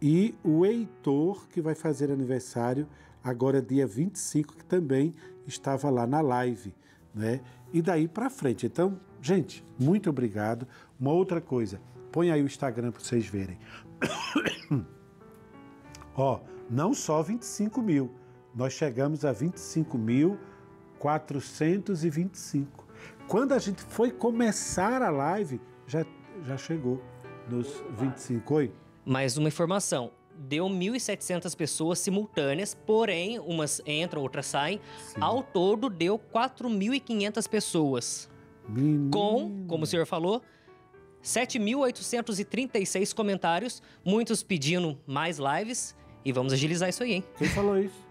E o Heitor, que vai fazer aniversário agora dia 25, que também estava lá na live, né? E daí para frente. Então, gente, muito obrigado. Uma outra coisa, põe aí o Instagram para vocês verem. Ó, não só 25 mil, nós chegamos a 25.425. Quando a gente foi começar a live, já, já chegou nos 25. Oi? Mais uma informação. Deu 1.700 pessoas simultâneas, porém, umas entram, outras saem. Sim. Ao todo, deu 4.500 pessoas. Menino. Com, como o senhor falou, 7.836 comentários, muitos pedindo mais lives. E vamos agilizar isso aí, hein? Quem falou isso?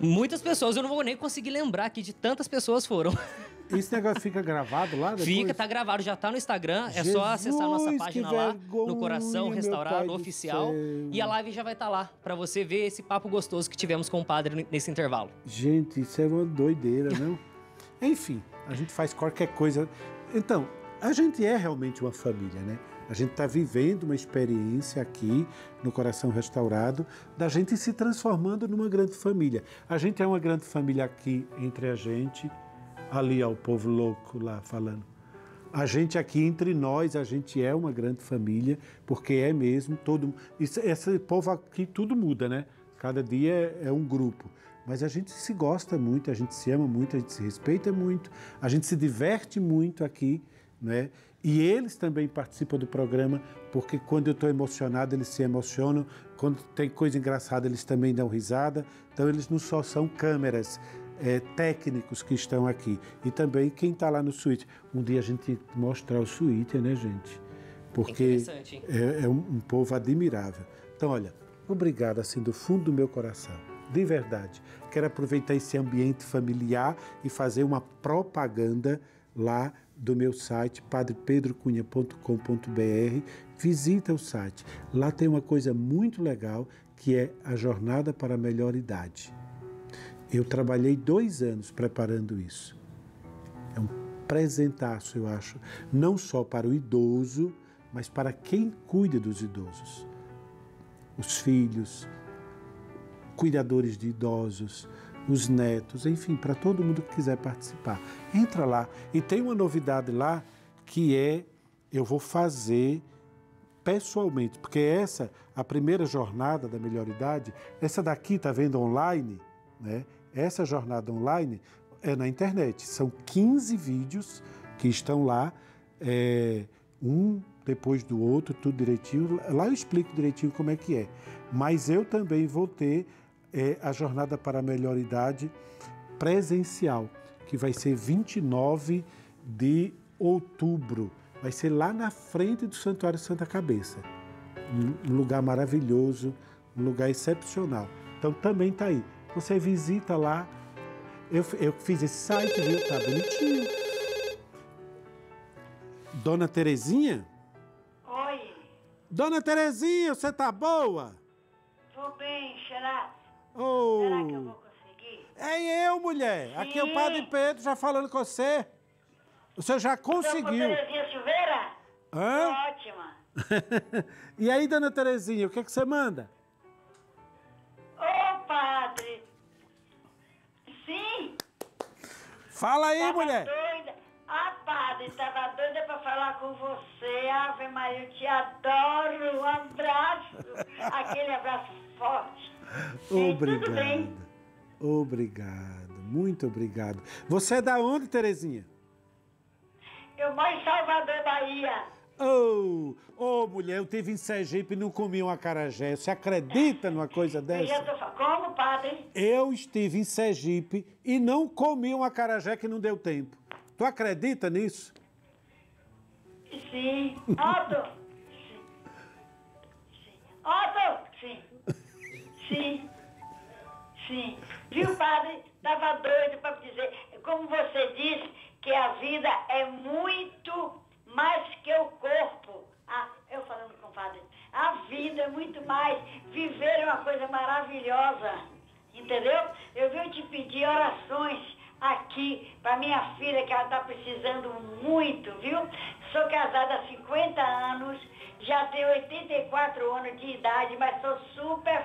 Muitas pessoas, eu não vou nem conseguir lembrar aqui de tantas pessoas foram. Esse negócio fica gravado lá? Depois? Fica, tá gravado, já tá no Instagram. Jesus, é só acessar a nossa página lá, no Coração Restaurado Oficial. E a live já vai estar tá lá, para você ver esse papo gostoso que tivemos com o padre nesse intervalo. Gente, isso é uma doideira, não? Enfim, a gente faz qualquer coisa. Então, a gente é realmente uma família, né? A gente está vivendo uma experiência aqui no Coração Restaurado da gente se transformando numa grande família. A gente é uma grande família aqui entre a gente, ali ao povo louco lá falando. A gente aqui entre nós, a gente é uma grande família, porque é mesmo todo. Isso, esse povo aqui tudo muda, né? Cada dia é, é um grupo. Mas a gente se gosta muito, a gente se ama muito, a gente se respeita muito, a gente se diverte muito aqui, né? E eles também participam do programa, porque quando eu estou emocionado, eles se emocionam. Quando tem coisa engraçada, eles também dão risada. Então, eles não só são câmeras, é, técnicos que estão aqui. E também quem está lá no suíte. Um dia a gente mostrar o suíte, né, gente? Porque é, é um, um povo admirável. Então, olha, obrigado assim do fundo do meu coração. De verdade. Quero aproveitar esse ambiente familiar e fazer uma propaganda lá do meu site padrepedrocunha.com.br. Visita o site. Lá tem uma coisa muito legal que é a jornada para a melhor idade. Eu trabalhei dois anos preparando isso. É um presentaço, eu acho, não só para o idoso, mas para quem cuida dos idosos. Os filhos, cuidadores de idosos, os netos, enfim, para todo mundo que quiser participar. Entra lá. E tem uma novidade lá que é eu vou fazer pessoalmente, porque essa, a primeira jornada da melhor idade, essa daqui tá vendo online, né? Essa jornada online é na internet. São 15 vídeos que estão lá, é, um depois do outro, tudo direitinho. Lá eu explico direitinho como é que é. Mas eu também vou ter é, a jornada para a melhor idade presencial, que vai ser 29 de outubro. Vai ser lá na frente do Santuário Santa Cabeça. Um lugar maravilhoso, um lugar excepcional. Então também está aí. Você visita lá. Eu, eu fiz esse site, viu? Tá bonitinho. Dona Terezinha? Oi. Dona Terezinha, você tá boa? Tô bem, Xerato. Oh. Será que eu vou conseguir? É eu, mulher. Sim. Aqui é o Padre Pedro já falando com você. O senhor já conseguiu. Dona Terezinha Silveira? Hã? Ótima. e aí, dona Terezinha, o que, é que você manda? Ô, padre. Sim. Fala aí, tava mulher. doida. Ah, padre, tava doida pra falar com você. Ave Maria, eu te adoro. Um abraço. Aquele abraço forte. Obrigado. bem. Obrigado. Muito obrigado. Você é da onde, Terezinha? Eu moro em Salvador, Bahia. Ô, ô, mulher, eu tive em Sergipe e não comi um acarajé. Você acredita numa coisa Eu dessa? tô falando. Como, padre? Eu estive em Sergipe e não comi um acarajé que não deu tempo. Tu acredita nisso? Sim. Otto? Otto? Sim. Sim. Viu, padre? Tava doido para dizer. Como você disse, que a vida é muito mais que o corpo. Ah, eu falando com o padre. A vida é muito mais. Viver é uma coisa maravilhosa. Entendeu? Eu venho te pedir orações aqui para minha filha, que ela está precisando muito, viu? Sou casada há 50 anos, já tenho 84 anos de idade, mas sou super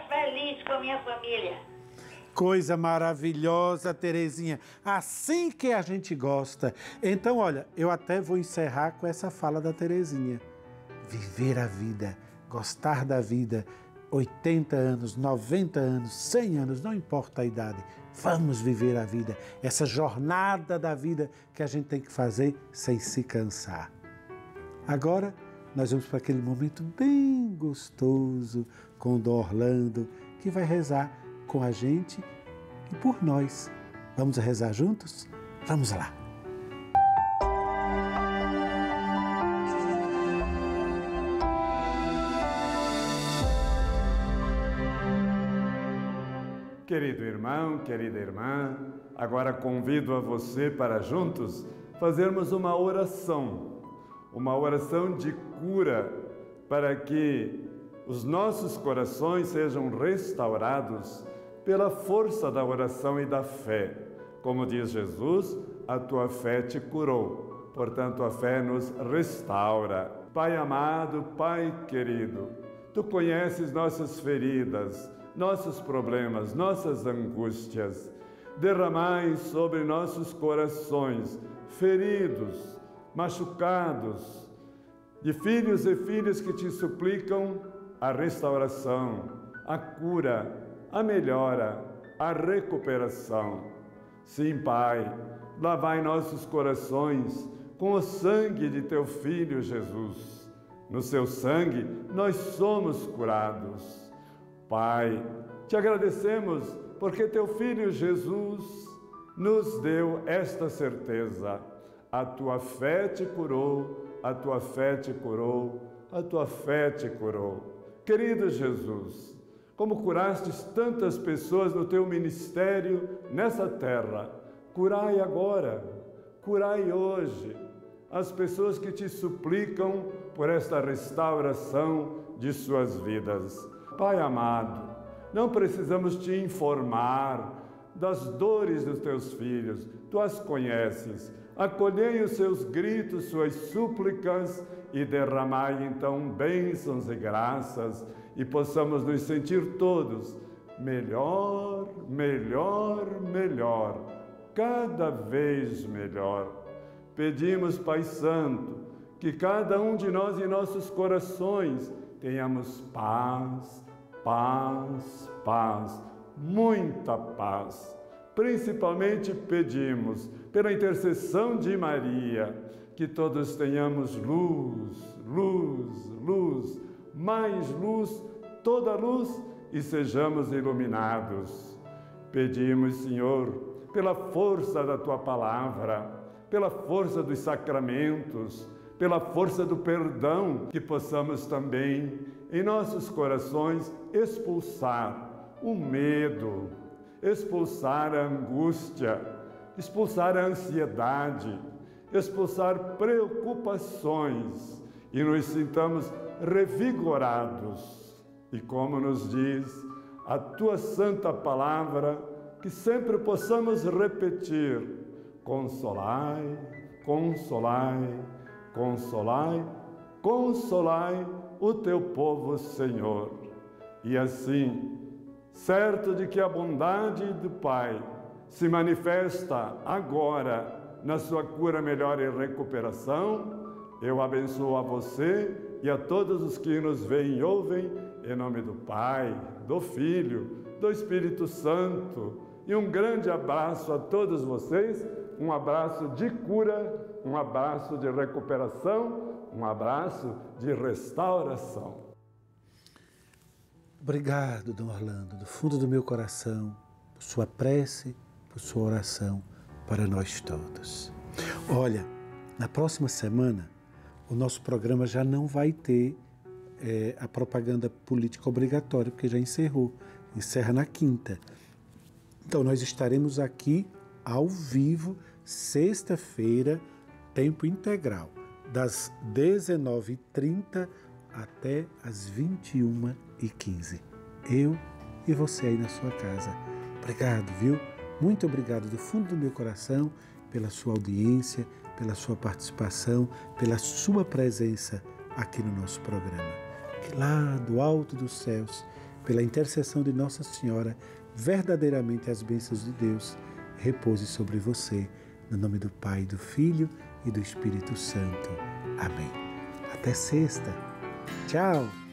feliz com a minha família. Coisa maravilhosa, Terezinha. Assim que a gente gosta. Então, olha, eu até vou encerrar com essa fala da Terezinha. Viver a vida, gostar da vida. 80 anos, 90 anos, 100 anos, não importa a idade. Vamos viver a vida, essa jornada da vida que a gente tem que fazer sem se cansar. Agora, nós vamos para aquele momento bem gostoso com o Dom Orlando, que vai rezar com a gente e por nós. Vamos rezar juntos? Vamos lá. Querido irmão, querida irmã, agora convido a você para juntos fazermos uma oração, uma oração de cura para que os nossos corações sejam restaurados pela força da oração e da fé. Como diz Jesus, a tua fé te curou, portanto, a fé nos restaura. Pai amado, Pai querido, tu conheces nossas feridas, nossos problemas, nossas angústias. Derramai sobre nossos corações feridos, machucados, de filhos e filhas que te suplicam a restauração, a cura, a melhora, a recuperação. Sim, Pai, lavai nossos corações com o sangue de teu Filho Jesus. No seu sangue nós somos curados. Pai, te agradecemos porque teu Filho Jesus nos deu esta certeza. A tua fé te curou, a tua fé te curou, a tua fé te curou. Querido Jesus, como curastes tantas pessoas no teu ministério nessa terra, curai agora, curai hoje as pessoas que te suplicam por esta restauração de suas vidas. Pai amado, não precisamos te informar das dores dos teus filhos, tu as conheces. Acolhei os seus gritos, suas súplicas e derramai então bênçãos e graças e possamos nos sentir todos melhor, melhor, melhor, cada vez melhor. Pedimos, Pai Santo, que cada um de nós em nossos corações tenhamos paz, paz, paz, muita paz. Principalmente pedimos, pela intercessão de Maria, que todos tenhamos luz, luz, luz, mais luz, toda luz e sejamos iluminados. Pedimos, Senhor, pela força da tua palavra, pela força dos sacramentos, pela força do perdão, que possamos também em nossos corações expulsar o medo, expulsar a angústia, expulsar a ansiedade, expulsar preocupações e nos sintamos revigorados. E como nos diz a tua santa palavra, que sempre possamos repetir: consolai, consolai, consolai, consolai o teu povo, Senhor. E assim, certo de que a bondade do Pai se manifesta agora na sua cura melhor e recuperação, eu abençoo a você e a todos os que nos veem e ouvem, em nome do Pai, do Filho, do Espírito Santo. E um grande abraço a todos vocês, um abraço de cura, um abraço de recuperação, um abraço de restauração. Obrigado, Dom Orlando, do fundo do meu coração, por sua prece, sua oração para nós todos. Olha, na próxima semana, o nosso programa já não vai ter é, a propaganda política obrigatória, porque já encerrou. Encerra na quinta. Então, nós estaremos aqui ao vivo, sexta-feira, tempo integral, das 19h30 até as 21h15. Eu e você aí na sua casa. Obrigado, viu? Muito obrigado do fundo do meu coração pela sua audiência, pela sua participação, pela sua presença aqui no nosso programa. Que lá do alto dos céus, pela intercessão de Nossa Senhora, verdadeiramente as bênçãos de Deus repouse sobre você, no nome do Pai, do Filho e do Espírito Santo. Amém. Até sexta. Tchau.